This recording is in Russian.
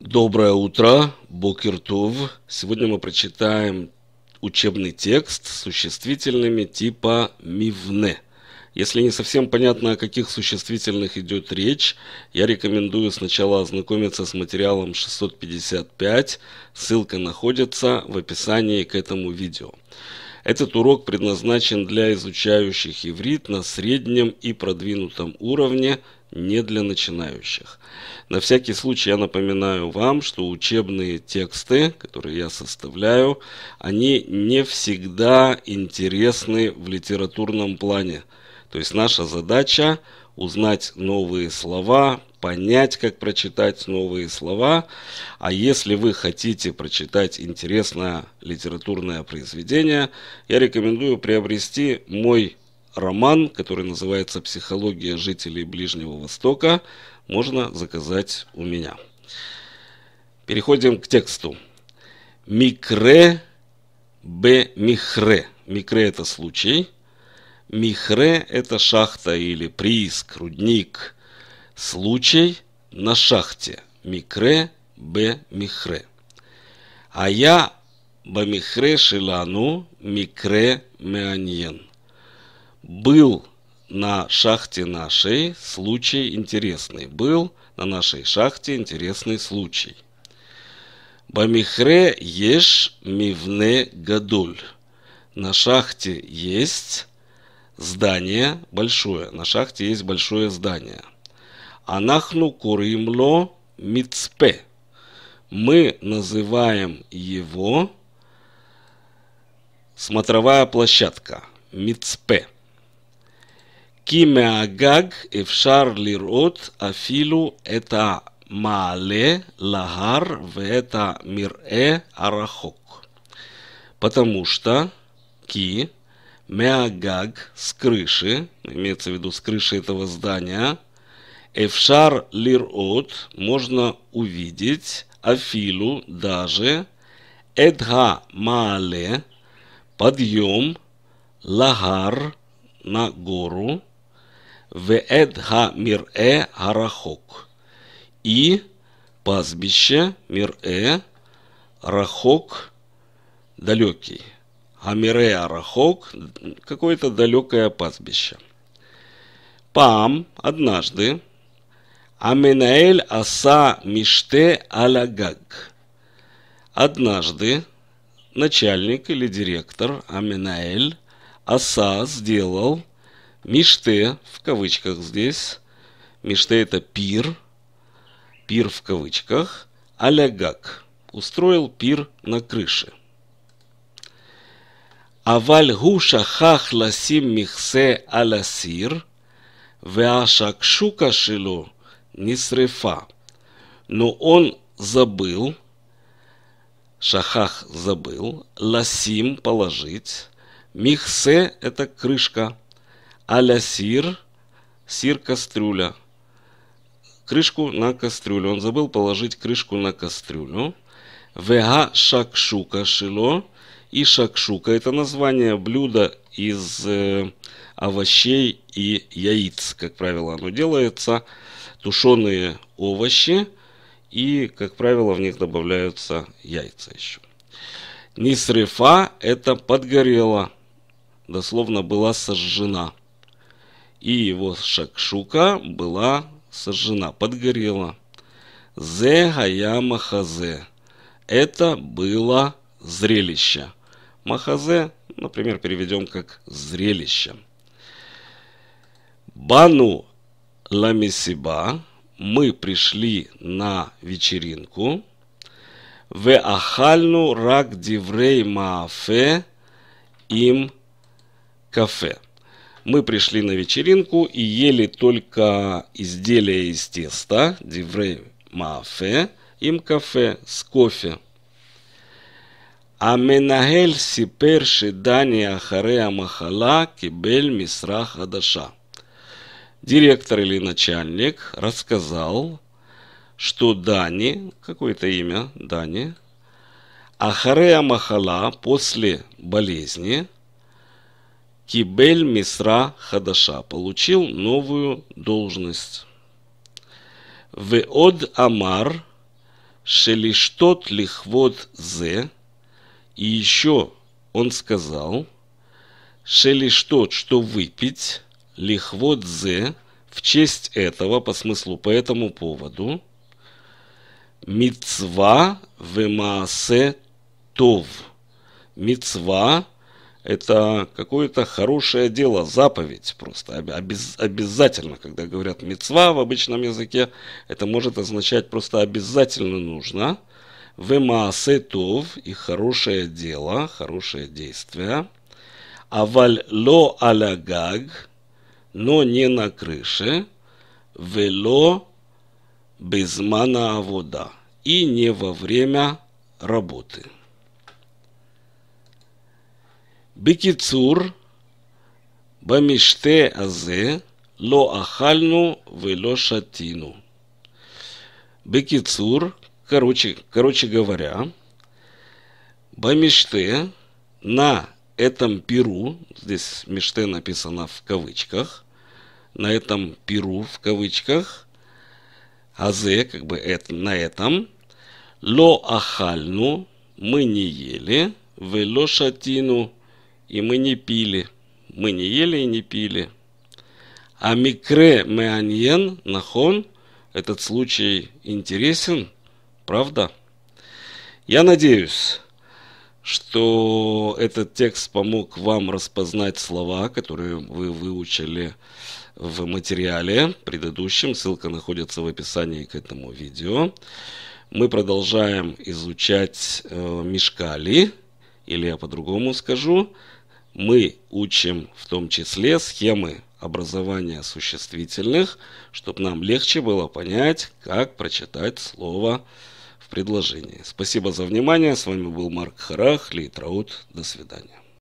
Доброе утро, Бокертов. Сегодня мы прочитаем учебный текст с существительными типа «мивне». Если не совсем понятно, о каких существительных идет речь, я рекомендую сначала ознакомиться с материалом 655. Ссылка находится в описании к этому видео. Этот урок предназначен для изучающих иврит на среднем и продвинутом уровне, не для начинающих. На всякий случай я напоминаю вам, что учебные тексты, которые я составляю, они не всегда интересны в литературном плане. То есть наша задача узнать новые слова, понять, как прочитать новые слова. А если вы хотите прочитать интересное литературное произведение, я рекомендую приобрести мой роман, который называется «Психология жителей Ближнего Востока», можно заказать у меня. Переходим к тексту. Микре б михре. Микре – это случай. Михре – это шахта или прииск, рудник. Случай на шахте. Микре б михре. А я бамихре шилану микре меаньен был на шахте нашей случай интересный. Был на нашей шахте интересный случай. Бамихре еш мивне гадуль. На шахте есть здание большое. На шахте есть большое здание. Анахну куримло мицпе. Мы называем его смотровая площадка. Мицпе. Кимеагаг эфшар лирот афилу это мале лагар в это мирэ арахок. Потому что ки меагаг с крыши, имеется в виду с крыши этого здания, эфшар лирот можно увидеть афилу даже эдха маале подъем лагар на гору Веэд ха мирэ арахок. И пастбище мирэ рахок далекий. Хамире арахок какое-то далекое пастбище. Пам однажды Аменаэль аса миште алагаг. Однажды начальник или директор Аменаэль аса сделал Миште, в кавычках здесь, Миште это пир, пир в кавычках, алягак, устроил пир на крыше. אבל הוא שכח לשים מכסה על הסיר, והשקשוקה שלו нисрефа. Но он забыл, шахах забыл, ласим положить, михсе это крышка, аля сир, сир кастрюля. Крышку на кастрюлю. Он забыл положить крышку на кастрюлю. Вега шакшука шило. и шакшука это название блюда из э, овощей и яиц. Как правило, оно делается. Тушеные овощи. И, как правило, в них добавляются яйца еще. Нисрефа это подгорело. Дословно была сожжена и его шакшука была сожжена, подгорела. Зе гая махазе. Это было зрелище. Махазе, например, переведем как зрелище. Бану ламисиба. Мы пришли на вечеринку. В ахальну рак диврей маафе им кафе мы пришли на вечеринку и ели только изделия из теста, диврей мафе, им кафе с кофе. המנהל סיפר שדני אחרי המחלה קיבל משרה חדשה. Директор или начальник рассказал, что Дани, какое-то имя, Дани, Ахарея Махала после болезни – Кибель Мисра Хадаша получил новую должность. Веод Амар Шелиштот лихвод зе. и еще он сказал, шелиштот, что выпить, лихвод зе, в честь этого, по смыслу, по этому поводу, мицва вемаасе тов. Мицва – это какое-то хорошее дело, заповедь просто. Обяз, обязательно, когда говорят мицва в обычном языке, это может означать просто обязательно нужно. Вемаасе тов и хорошее дело, хорошее действие. Аваль ло алягаг, но не на крыше. Вело безмана вода и не во время работы. Бекицур, Бамиште Азе, Ло Ахальну, Вело Шатину. Бекицур, короче, короче говоря, Бамиште на этом перу, здесь Миште написано в кавычках, на этом перу в кавычках, азе, как бы это, на этом, ло ахальну, мы не ели, вело шатину, и мы не пили. Мы не ели и не пили. А микре меаньен, нахон, этот случай интересен, правда? Я надеюсь, что этот текст помог вам распознать слова, которые вы выучили в материале предыдущем. Ссылка находится в описании к этому видео. Мы продолжаем изучать э, мешкали, или я по-другому скажу, мы учим в том числе схемы образования существительных, чтобы нам легче было понять, как прочитать слово в предложении. Спасибо за внимание. С вами был Марк Харах, Лейтраут. До свидания.